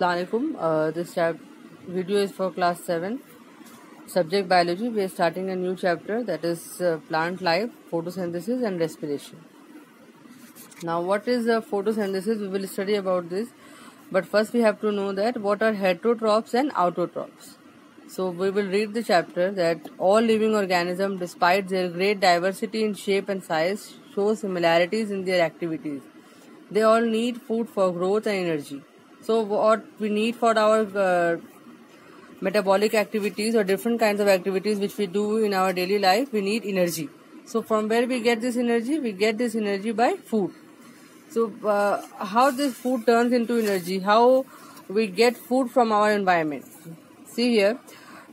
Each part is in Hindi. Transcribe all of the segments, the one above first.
Assalamualaikum. Uh, this video is for class 7, subject biology. We are starting a new chapter that is uh, plant life, photosynthesis, and respiration. Now, what is uh, photosynthesis? We will study about this, but first we have to know that what are heterotrophs and autotrophs. So, we will read the chapter that all living organisms, despite their great diversity in shape and size, show similarities in their activities. They all need food for growth and energy so what we need for our uh, metabolic activities or different kinds of activities which we do in our daily life we need energy. So from where we get this energy? We get this energy by food. So uh, how this food turns into energy? How we get food from our environment? See here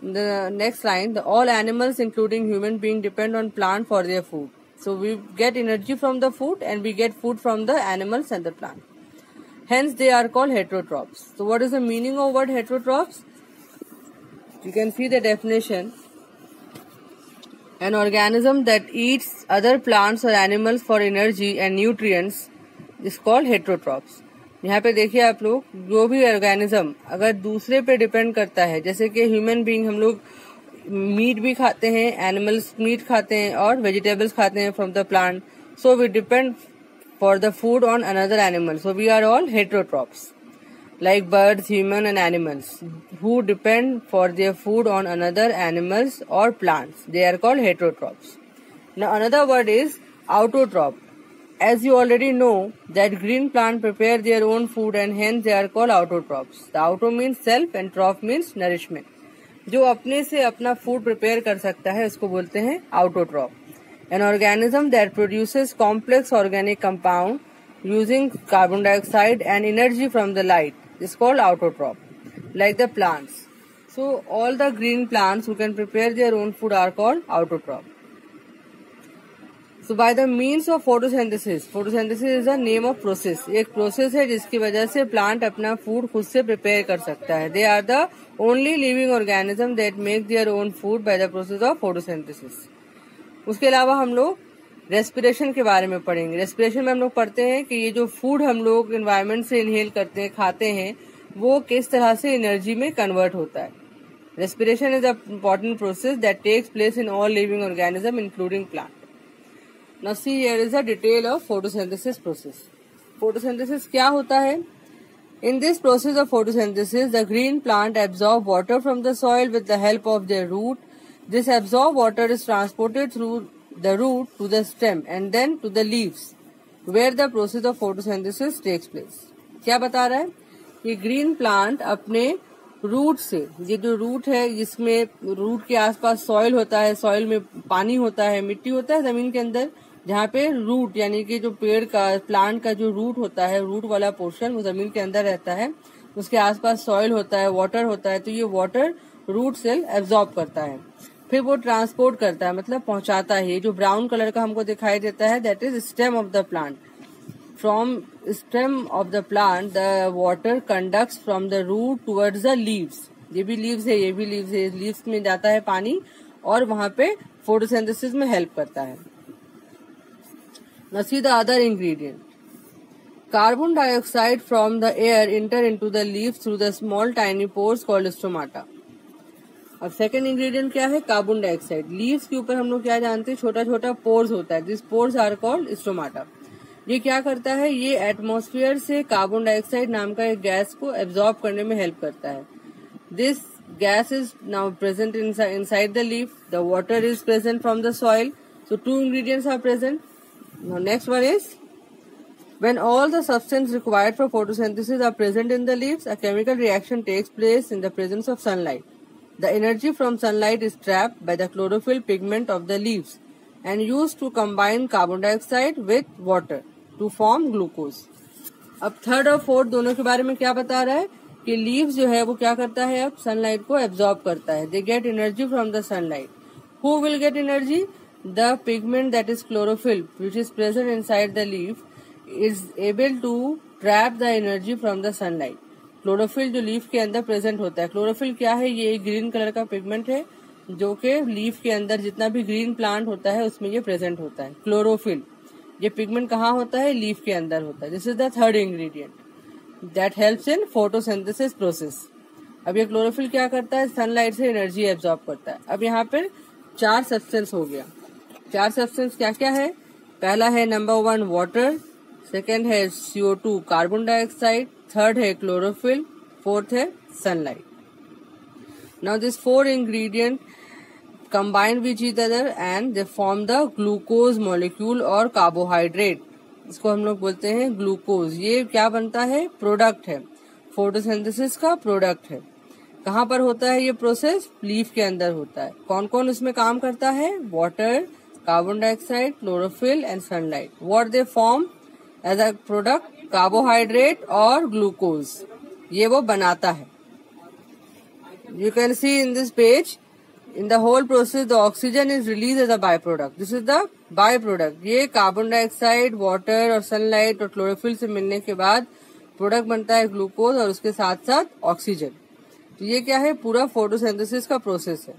the next line the all animals including human being depend on plant for their food. So we get energy from the food and we get food from the animals and the plant Hence, they are called heterotrophs. So, what is the meaning of word heterotrophs? You can see the definition. An organism that eats other plants or animals for energy and nutrients is called heterotrophs. यहाँ पे देखिए आप लोग जो भी ऑर्गेनिज्म अगर दूसरे पे डिपेंड करता है जैसे कि ह्यूमन बीइंग हम लोग मीट भी खाते हैं एनिमल्स मीट खाते हैं और वेजिटेबल्स खाते हैं from the plant so we depend for the food on another animal. So we are all heterotrophs, like birds, human and animals, who depend for their food on another animals or plants. They are called heterotrophs. Now another word is autotroph. As you already know that green plant prepare their own food and hence they are called autotrophs. The auto means self and troph means nourishment. जो अपने से अपना फ़ूड प्रिपेयर कर सकता है उसको बोलते हैं आउटोट्रॉप An organism that produces complex organic compound using carbon dioxide and energy from the light is called autotroph, like the plants. So all the green plants who can prepare their own food are called autotroph. So by the means of photosynthesis, photosynthesis is the name of process. एक process है जिसकी वजह से plant अपना food खुद से prepare कर सकता है. They are the only living organism that make their own food by the process of photosynthesis. उसके अलावा हम लोग रेस्पिरेशन के बारे में पढ़ेंगे। रेस्पिरेशन में हम लोग पढ़ते हैं कि ये जो फ़ूड हम लोग इन्वायरमेंट से इनहेल करते हैं, खाते हैं, वो किस तरह से एनर्जी में कन्वर्ट होता है। Respiration is a important process that takes place in all living organism including plant now see here is a detail of photosynthesis process photosynthesis क्या होता है? In this process of photosynthesis the green plant absorb water from the soil with the help of their root This absorbed water is transported through the root to the stem and then to the leaves, where the process of photosynthesis takes place. क्या बता रहा है कि ग्रीन प्लांट अपने रूट से, ये जो रूट है जिसमें रूट के आसपास सॉइल होता है सॉइल में पानी होता है, मिट्टी होता है ज़मीन के अंदर, जहाँ पे रूट यानी कि जो पेड़ का प्लांट का जो रूट होता है रूट वाला पोर्शन वो ज़मीन के अंदर रहता है, उसके आसपास सॉइल होता है वाटर होता है तो ये वाटर रूट सेल एब्जॉर्ब करता है फिर वो ट्रांसपोर्ट करता है मतलब पहुंचाता है, जो ब्राउन कलर का हमको दिखाई देता है that is stem of the plant from stem of the plant the water conduct from the root towards the leaves ये भी लीव्स है, ये भी लीव्स है लीव्स में जाता है पानी और वहाँ पे फोटोसिंथेसिस में हेल्प करता है। See the other ingredient carbon dioxide from the air inter into the leaves through the small tiny pores called stomata अब सेकेंड इंग्रेडिएंट क्या है? कार्बन डाइऑक्साइड लीव्स के ऊपर हम लोग क्या जानते हैं? छोटा छोटा पोर्स होता है. This pores are called stomata ये क्या करता है? ये एटमोस्फियर से कार्बन डाइऑक्साइड नाम का एक गैस को एब्जॉर्ब करने में हेल्प करता है. This gas is now present inside the leaf the water is present from the soil so two ingredients are present next one is When all the substance required for photosynthesis are present in the leaves, a chemical reaction takes place in the presence of sunlight. The energy from sunlight is trapped by the chlorophyll pigment of the leaves and used to combine carbon dioxide with water to form glucose. अब थर्ड और फोर्थ दोनों के बारे में क्या बता रहा है? कि लीव्स जो है, वो क्या करता है अब? सनलाइट को एब्जॉर्ब करता है। They get energy from the sunlight who will get energy pigment that is chlorophyll which is present inside the leave is able to trap the energy from the sunlight chlorophyll जो लीफ के अंदर प्रेजेंट होता है। क्लोरोफिल क्या है? ये एक ग्रीन कलर का पिगमेंट है, जो कि लीफ के अंदर जितना भी ग्रीन प्लांट होता है, उसमें ये प्रेजेंट होता है। क्लोरोफिल ये पिगमेंट कहाँ होता है? लीफ के अंदर होता है। This is the third ingredient that helps in photosynthesis process अब ये क्लोरोफिल क्या करता है? सनलाइट से एनर्जी एब्जॉर्ब करता है। अब यहाँ पर चार सब्सटेंस हो गया। चार सब्सटेंस क्या क्या है? पहला है नंबर वन वाटर सेकेंड है CO two carbon dioxide third है क्लोरोफिल फोर्थ है sunlight now this four ingredient combined which each other and they form the glucose molecule और कार्बोहाइड्रेट इसको हम लोग बोलते हैं ग्लूकोज ये क्या बनता है? प्रोडक्ट है. फोटोसिंथेसिस का प्रोडक्ट है. कहाँ पर होता है ये प्रोसेस लीफ के अंदर होता है. कौन कौन इसमें काम करता है? Water carbon dioxide chlorophyll and sunlight what they form as a product carbohydrate और ग्लूकोज ये वो बनाता है. You can see in this page in the whole process the oxygen is release as a by product this is the by product ये कार्बन डाइऑक्साइड वाटर और सनलाइट और क्लोरोफिल से मिलने के बाद प्रोडक्ट बनता है ग्लूकोज और उसके साथ साथ ऑक्सीजन तो ये क्या है? पूरा फोटोसिंथेसिस का प्रोसेस है.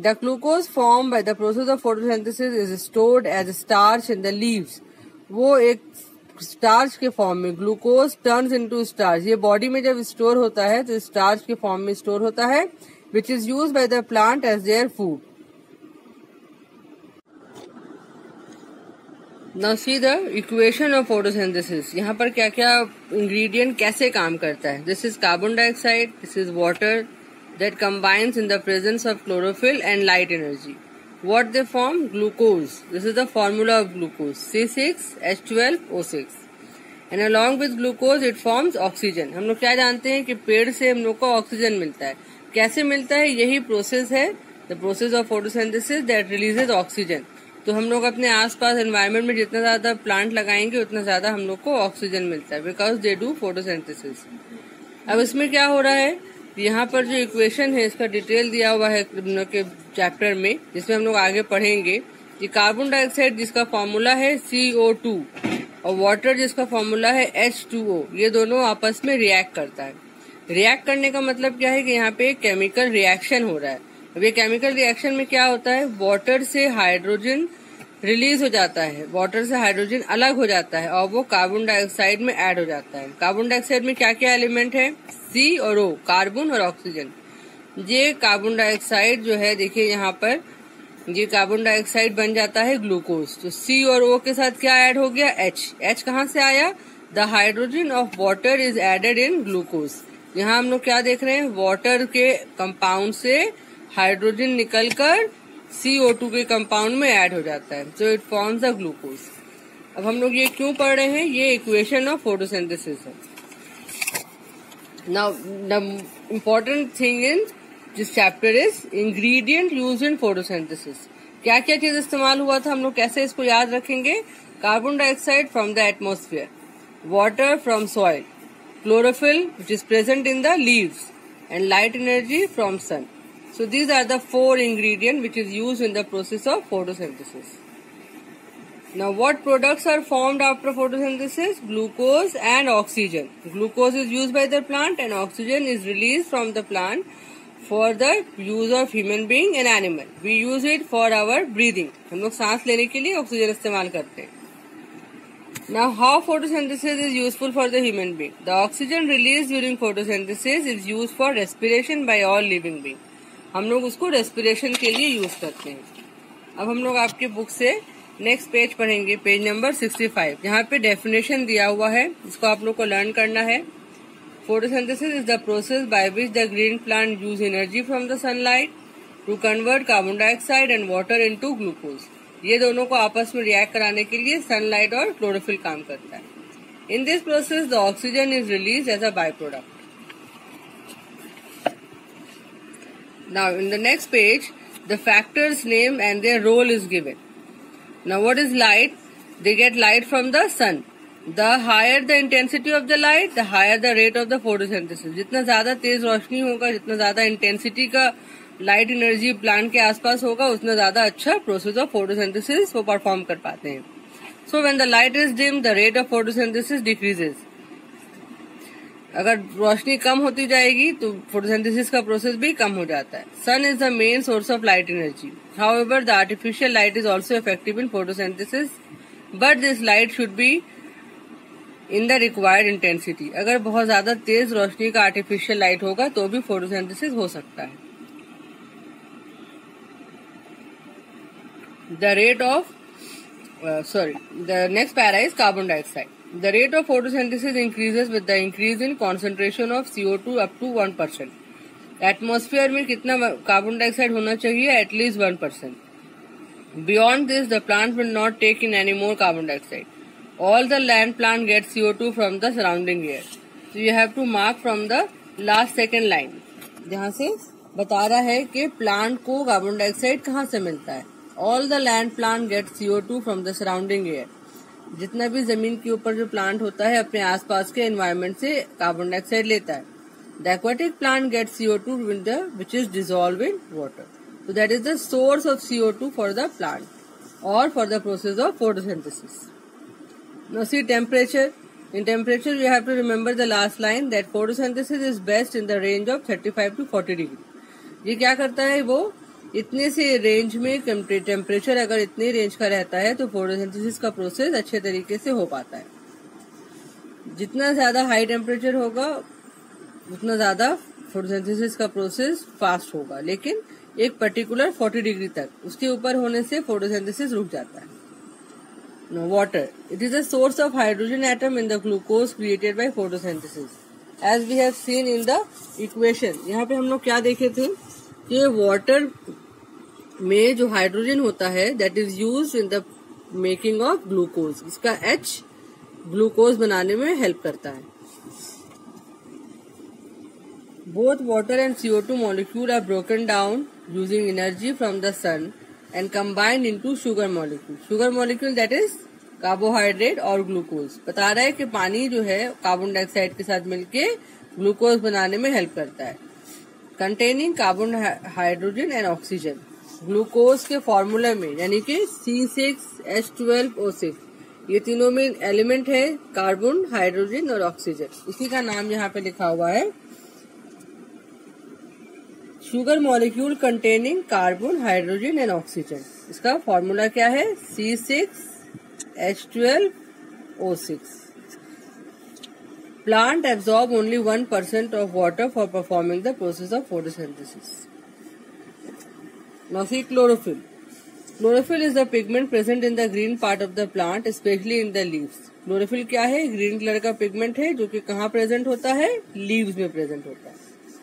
The glucose form by the process of photosynthesis is stored as starch in the leaves वो एक स्टार्च के फॉर्म में ग्लूकोज टर्न इंटू स्टार्च ये बॉडी में जब स्टोर होता है तो स्टार्च के फॉर्म में स्टोर होता है which is use by the plant as their food now see the equation of photosynthesis यहाँ पर क्या क्या इंग्रेडिएंट कैसे काम करता है? This is carbon dioxide this is water that combine in the presence of chlorophyll and light energy What they form? Glucose. This is the formula of glucose. C6H12O6. And along with glucose, it forms oxygen. हम लोग क्या जानते हैं कि पेड़ से हम लोग को ऑक्सीजन मिलता है कैसे मिलता है यही प्रोसेस है the process of photosynthesis that releases oxygen तो हम लोग अपने आसपास एनवायरमेंट में जितना ज़्यादा प्लांट लगाएँगे, उतना ज़्यादा हम लोग को ऑक्सीजन मिलता है बिकॉज़ दे डू फोटोसिंथेसिस अब इसमें क्या हो रहा है यहाँ पर जो इक्वेशन है, इसका डिटेल दिया हुआ है के चैप्टर में, जिसमें हम लोग आगे पढ़ेंगे कि कार्बन डाइऑक्साइड जिसका फॉर्मूला है सीओ टू और वाटर जिसका फॉर्मूला है एच टू ओ ये दोनों आपस में रिएक्ट करता है। रिएक्ट करने का मतलब क्या है कि यहाँ पे केमिकल रिएक्शन हो रहा है। अब ये केमिकल रिएक्शन में क्या होता है? वाटर से हाइड्रोजन रिलीज़ हो जाता है वाटर से हाइड्रोजन अलग हो जाता है और वो कार्बन डाइऑक्साइड में ऐड हो जाता है। कार्बन डाइऑक्साइड में क्या क्या एलिमेंट है? सी और ओ कार्बन और ऑक्सीजन ये कार्बन डाइऑक्साइड जो है, देखिए यहाँ पर, ये कार्बन डाइऑक्साइड बन जाता है ग्लूकोज तो सी और ओ के साथ क्या ऐड हो गया? एच एच कहाँ से आया? The hydrogen of water is added in glucose यहाँ हम लोग क्या देख रहे हैं? वाटर के कंपाउंड से हाइड्रोजन निकलकर CO2 के कंपाउंड में ऐड हो जाता है so it forms the glucose अब हम लोग ये क्यों पढ़ रहे हैं? ये इक्वेशन ऑफ़ फोटोसिंथेसिस है। Now the important thing in this chapter is ingredient use in photosynthesis क्या क्या चीज़ इस्तेमाल हुआ था हम लोग? कैसे इसको याद रखेंगे? Carbon dioxide from the atmosphere water from soil chlorophyll which is present in the leaves and light energy from sun. So these are the four ingredients which is used in the process of photosynthesis. Now what products are formed after photosynthesis? Glucose and oxygen. Glucose is used by the plant and oxygen is released from the plant for the use of human being and animal. We use it for our breathing. हम लोग सांस लेने के लिए ऑक्सीजन इस्तेमाल करते हैं Now, how photosynthesis is useful for the human being? The oxygen released during photosynthesis is used for respiration by all living being. हम लोग उसको रेस्पिरेशन के लिए यूज़ करते हैं। अब हम लोग आपके बुक से नेक्स्ट पेज पढ़ेंगे। पेज नंबर 65 यहाँ पे डेफिनेशन दिया हुआ है। इसको आप लोग को लर्न करना है। Photosynthesis is the process by which the green plant use energy from the sunlight to convert carbon dioxide and water into glucose ये दोनों को आपस में रिएक्ट कराने के लिए सनलाइट और क्लोरोफिल काम करता है। In this process the oxygen is release as a by product now in the next page the factors name and their role is given now what is light they get light from the sun the higher the intensity of the light the higher the rate of the photosynthesis जितना ज़्यादा तेज रोशनी होगा जितना ज़्यादा इंटेंसिटी का लाइट एनर्जी प्लांट के आसपास होगा उतना ज़्यादा अच्छा प्रोसेस ऑफ़ फोटोसिंथेसिस वो परफॉर्म कर पाते हैं so when the light is dim the rate of photosynthesis decreases अगर रोशनी कम होती जाएगी तो फोटोसिंथेसिस का प्रोसेस भी कम हो जाता है। Sun is the main source of light energy however the artificial light is also effective in photosynthesis but this light should be in the required intensity अगर बहुत ज़्यादा तेज रोशनी का आर्टिफिशियल लाइट होगा तो भी फोटोसिंथेसिस हो सकता है। The rate of sorry the next para is carbon dioxide rate of photosynthesis increases with the increase in concentration of CO two up to one percent atmosphere में कितना कार्बन डाइऑक्साइड होना चाहिए? At least one percent beyond this the plant will not take in any more carbon dioxide all the land plant gets CO2 from the surrounding air. So, you have to mark from the last second line. जहाँ से बता रहा है कि प्लांट को कार्बन डाइऑक्साइड कहाँ से मिलता है? All the land plant get CO two from the surrounding air जितना भी ज़मीन के ऊपर जो प्लांट होता है, अपने आसपास के एनवायरमेंट से कार्बन डाइऑक्साइड लेता है। The aquatic plant get CO two winter which is dissolve in water so that is the source of CO two for the plant और for the process of photosynthesis see temperature in temperature you have to remember the last line that photosynthesis is best in the range of thirty five to forty degree ये क्या करता है वो? इतने से रेंज में टेम्परेचर अगर इतने रेंज का रहता है तो फोटोसिंथेसिस का प्रोसेस अच्छे तरीके से हो पाता है जितना ज़्यादा हाई टेम्परेचर होगा, उतना ज़्यादा फोटोसिंथेसिस का प्रोसेस फास्ट होगा लेकिन एक पर्टिकुलर 40 डिग्री तक, उसके ऊपर होने से फोटोसिंथेसिस रुक जाता है water. It is a source of hydrogen atom in the glucose created by photosynthesis. As we have seen in the equation. यहाँ पे हम लोग क्या देखे थे कि वाटर में जो हाइड्रोजन होता है that is use in the making of glucose इसका एच ग्लूकोज बनाने में हेल्प करता है। Both water and CO2 molecule are broken down using energy from the sun and combined into sugar molecule. Sugar molecule, that is carbohydrate और ग्लूकोज बता रहा है कि पानी जो है कार्बन डाइऑक्साइड के साथ मिलके ग्लूकोज बनाने में हेल्प करता है। Containing carbon hydrogen and oxygen glucose के फॉर्मूला में, यानी कि C six H twelve O six ये तीनों में एलिमेंट है कार्बन हाइड्रोजन और ऑक्सीजन इसी का नाम यहाँ पे लिखा हुआ है। Sugar molecule containing carbon hydrogen and oxygen इसका फॉर्मूला क्या है? C six H twelve O six plant absorb only one percent of water for performing the process of photosynthesis Now see chlorophyll. Chlorophyll is the pigment present in the green part of the plant, especially in the leaves. Chlorophyll क्या है ग्रीन कलर का पिगमेंट है जो कि कहाँ प्रेजेंट होता है लीव्स में प्रेजेंट होता है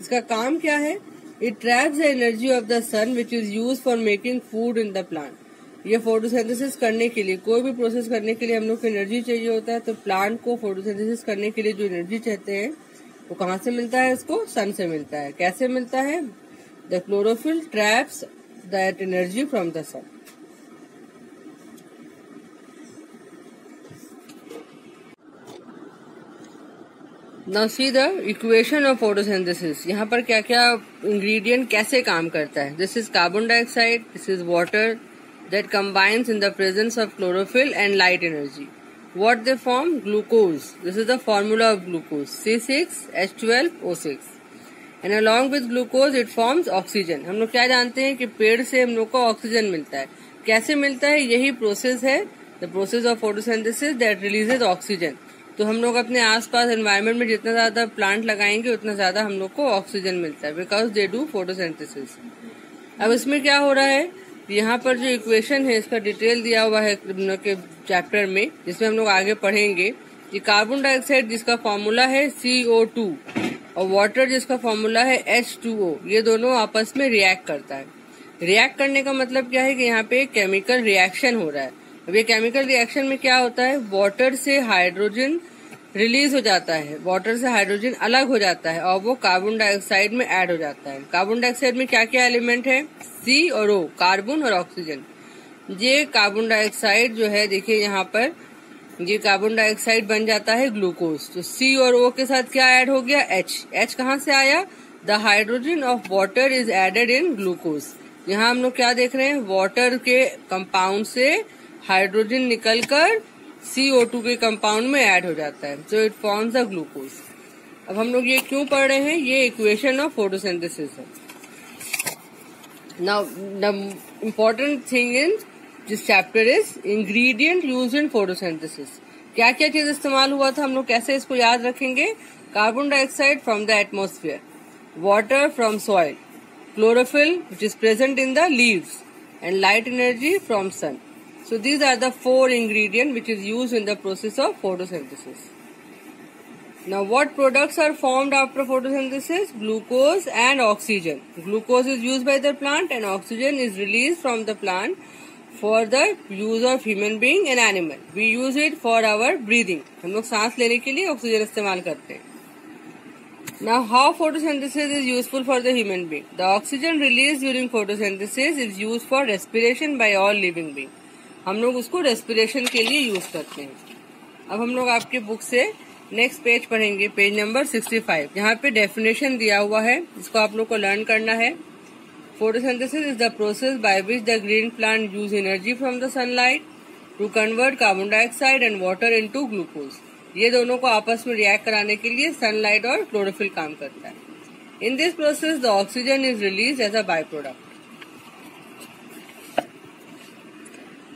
इसका काम क्या है It traps the energy of the sun which is used for making food in the plant. ये फोटोसिंथेसिस करने के लिए कोई भी प्रोसेस करने के लिए हम लोग को एनर्जी चाहिए होता है तो प्लांट को फोटोसिंथेसिस करने के लिए जो एनर्जी चाहते हैं वो कहाँ से मिलता है इसको सन से मिलता है कैसे मिलता है the chlorophyll traps that energy from the sun. Now see the equation of photosynthesis यहाँ पर क्या क्या इंग्रेडिएंट कैसे काम करता है? This is carbon dioxide this is water that combines in the presence of chlorophyll and light energy what they form? Glucose. This is the formula of glucose. C6h12o6 and along with glucose it forms oxygen हम लोग क्या जानते हैं कि पेड़ से हम लोग को ऑक्सीजन मिलता है। कैसे मिलता है? यही प्रोसेस है the process of photosynthesis that releases oxygen तो हम लोग अपने आसपास एनवायरमेंट में जितना ज़्यादा प्लांट लगाएँगे, उतना ज़्यादा हम लोग को ऑक्सीजन मिलता है बिकॉज़ दे डू फोटोसिंथेसिस अब इसमें क्या हो रहा है? यहाँ पर जो इक्वेशन है, इसका डिटेल दिया हुआ है के चैप्टर में, जिसमें हम लोग आगे पढ़ेंगे कि कार्बन डाइऑक्साइड जिसका फॉर्मूला है सीओ टू और वाटर जिसका फॉर्मूला है एच टू ओ ये दोनों आपस में रिएक्ट करता है। रिएक्ट करने का मतलब क्या है कि यहाँ पे केमिकल रिएक्शन हो रहा है। अब ये केमिकल रिएक्शन में क्या होता है? वाटर से हाइड्रोजन रिलीज़ हो जाता है। वाटर से हाइड्रोजन अलग हो जाता है और वो कार्बन डाइऑक्साइड में ऐड हो जाता है। कार्बन डाइऑक्साइड में क्या क्या एलिमेंट है? सी और ओ कार्बन और ऑक्सीजन ये कार्बन डाइऑक्साइड जो है, देखिए यहाँ पर ये कार्बन डाइऑक्साइड बन जाता है ग्लूकोज तो सी और ओ के साथ क्या ऐड हो गया? एच एच कहाँ से आया? The hydrogen of water is added in glucose यहाँ हम लोग क्या देख रहे हैं? वाटर के कंपाउंड से हाइड्रोजन निकलकर CO2 के कंपाउंड में ऐड हो जाता है. So it forms the glucose अब हम लोग ये क्यों पढ़ रहे हैं? ये इक्वेशन ऑफ़ फोटोसिंथेसिस है. Now the important thing in जिस chapter is ingredient use in photosynthesis क्या क्या चीज़ इस्तेमाल हुआ था हम लोग? कैसे इसको याद रखेंगे? Carbon dioxide from the atmosphere water from soil chlorophyll which is present in the leave and light energy from sun so these are the four ingredient which is use in the process of photosynthesis Now, what products are formed after photosynthesis? Glucose and oxygen. Glucose is used by the plant and oxygen is released from the plant for the use of human being an animal we use it for our breathing हम लोग सांस लेने के लिए ऑक्सीजन इस्तेमाल करते हैं। ना how photosynthesis is useful for the human being the oxygen release during photosynthesis is use for respiration by all living being हम लोग उसको रेस्पिरेशन के लिए यूज़ करते हैं। अब हम लोग आपके बुक से नेक्स्ट पेज पढ़ेंगे पेज नंबर सिक्सटी फाइव यहाँ पे डेफिनेशन दिया हुआ है, जिसको आप लोग को लर्न करना है। Photosynthesis is the process by which the green plant use energy from the sunlight to convert carbon dioxide and water into glucose ये दोनों को आपस में रिएक्ट कराने के लिए सनलाइट और क्लोरोफिल काम करता है। In this process the oxygen is release as a by product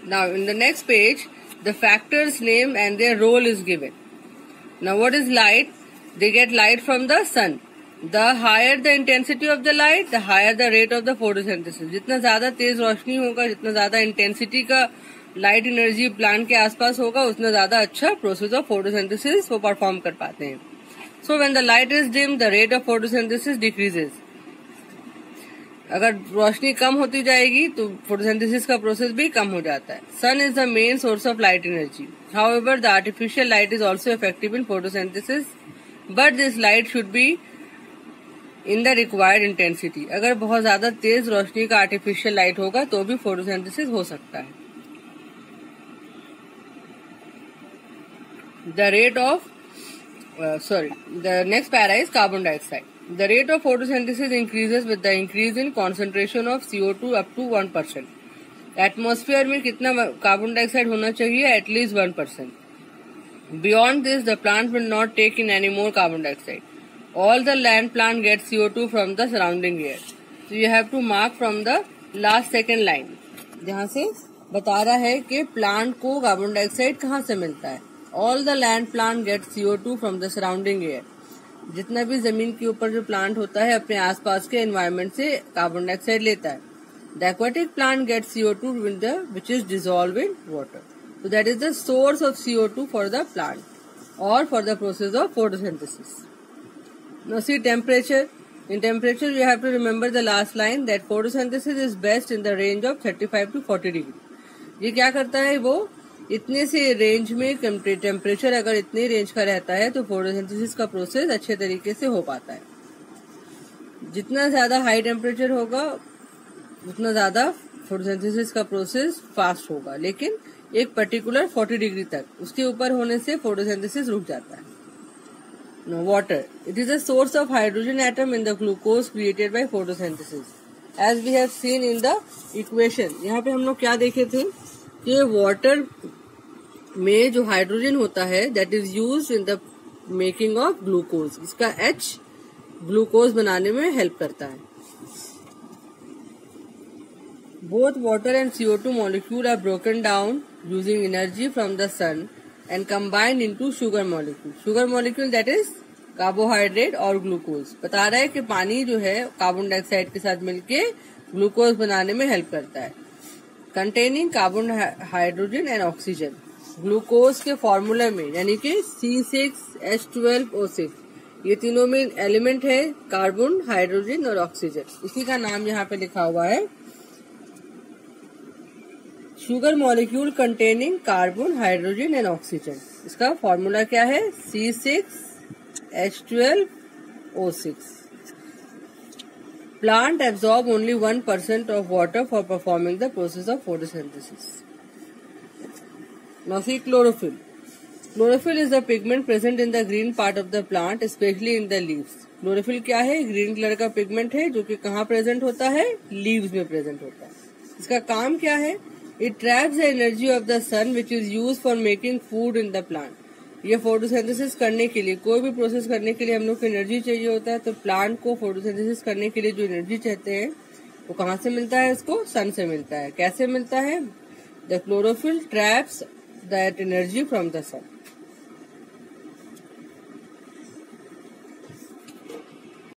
now in the next page the factors name and their role is given now what is light they get light from the sun the higher the intensity of the light the higher the rate of the photosynthesis जितना ज़्यादा तेज रोशनी होगा, जितना ज़्यादा इंटेंसिटी का लाइट एनर्जी प्लांट के आसपास होगा, उतना ज़्यादा अच्छा प्रोसेस ऑफ़ फोटोसिंथेसिस वो परफॉर्म कर पाते हैं। So when the light is dim the rate of photosynthesis decreases अगर रोशनी कम होती जाएगी तो फोटोसिंथेसिस का प्रोसेस भी कम हो जाता है। Sun is the main source of light energy however the artificial light is also effective in photosynthesis but this light should be in the required intensity अगर बहुत ज़्यादा तेज रोशनी का आर्टिफिशियल लाइट होगा तो भी फोटोसिंथेसिस हो सकता है। The rate of uh, sorry the next para is carbon dioxide. The rate of photosynthesis increases with the increase in concentration of CO2 up to 1%. Atmosphere में कितना कार्बन डाइऑक्साइड होना चाहिए? At least one percent beyond this the plant will not take in any more carbon dioxide the land plant get CO two from the surrounding air so you have to mark from the last second line. जहाँ से बता रहा है कि प्लांट को कार्बन डाइऑक्साइड कहाँ से मिलता है? All the land plant get CO two from the surrounding air जितना भी ज़मीन के ऊपर जो प्लांट होता है, अपने आसपास के एनवायरमेंट से कार्बन डाइऑक्साइड लेता है। The aquatic plant get CO two with the which is dissolve in water so that is the source of CO2 for the plant or for the process of photosynthesis. Now, see, temperature. In temperature, you have to remember the last line that photosynthesis is best in the range of 35 to 40 degree. ये क्या करता है वो इतने से रेंज में टेम्परेचर अगर इतने रेंज का रहता है तो फोटोसिंथेसिस का प्रोसेस अच्छे तरीके से हो पाता है जितना ज़्यादा हाई टेम्परेचर होगा, उतना ज़्यादा फोटोसिंथेसिस का प्रोसेस फास्ट होगा लेकिन एक पर्टिकुलर 40 डिग्री तक, उसके ऊपर होने से फोटोसिंथेसिस रुक जाता है no water it is a source of hydrogen atom in the glucose created by photosynthesis as we have seen in the equation यहाँ पे हम लोग क्या देखे थे? कि वाटर में जो हाइड्रोजन होता है that is use in the making of glucose इसका एच ग्लूकोज बनाने में हेल्प करता है। Both water and CO two molecule are broken down using energy from the sun and combined into sugar molecule sugar molecule that is carbohydrate और ग्लूकोज बता रहा है कि पानी जो है कार्बन डाइऑक्साइड के साथ मिलके ग्लूकोज बनाने में हेल्प करता है। Containing carbon hydrogen and oxygen glucose के फॉर्मूला में, यानी कि C six H twelve O six ये तीनों में एलिमेंट है कार्बन हाइड्रोजन और ऑक्सीजन इसी का नाम यहाँ पे लिखा हुआ है sugar molecule containing carbon hydrogen and oxygen इसका फॉर्मूला क्या है? C six H twelve O six plant absorb only one percent of water for performing the process of photosynthesis now see chlorophyll chlorophyll is the pigment present in the green part of the plant specially in the leave chlorophyll क्या है? ग्रीन कलर का पिगमेंट है, जो कि कहाँ प्रेजेंट होता है? लीव्स में प्रेजेंट होता है. इसका काम क्या है? It trap the energy of the sun which is use for making food in the plant ये फोटोसिंथेसिस करने के लिए, कोई भी प्रोसेस करने के लिए हम लोग को एनर्जी चाहिए होता है तो प्लांट को फोटोसिंथेसिस करने के लिए जो एनर्जी चाहते हैं, वो कहाँ से मिलता है इसको? सन से मिलता है। कैसे मिलता है? The chlorophyll traps that energy from the sun